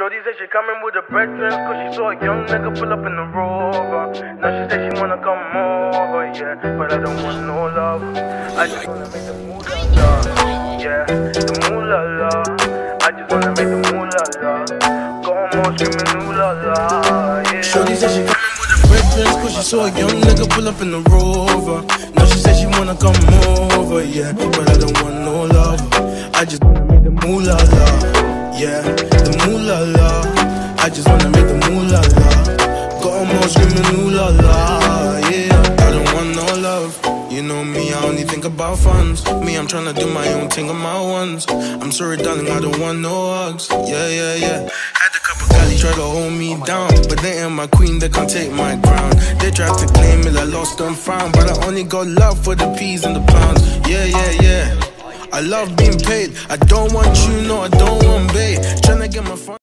Shorty said she coming with her brethren Cause she saw a young nigga pull up in the rover. Now she said she wanna come over, yeah But I don't want no love. I just wanna make the moolah, yeah The moolah, la. I just wanna make the moolah Go on screaming ooh la la, yeah. Shorty said she coming with her brethren Cause she saw a young nigga pull up in the rover. Now she said she wanna come over, yeah But I don't want no love. I just wanna make the moolah yeah, the moolah the moolah la. Got them all screaming ooh la la, yeah. I don't want no love. You know me, I only think about funds. Me, I'm tryna do my own thing on my ones. I'm sorry, darling, I don't want no hugs. Yeah, yeah, yeah. Had a couple guys try to hold me down, but they ain't my queen, they can't take my crown. They tried to claim it, I lost and found, but I only got love for the peas and the pounds. Yeah, yeah, yeah. I love being paid. I don't want you, no, I don't want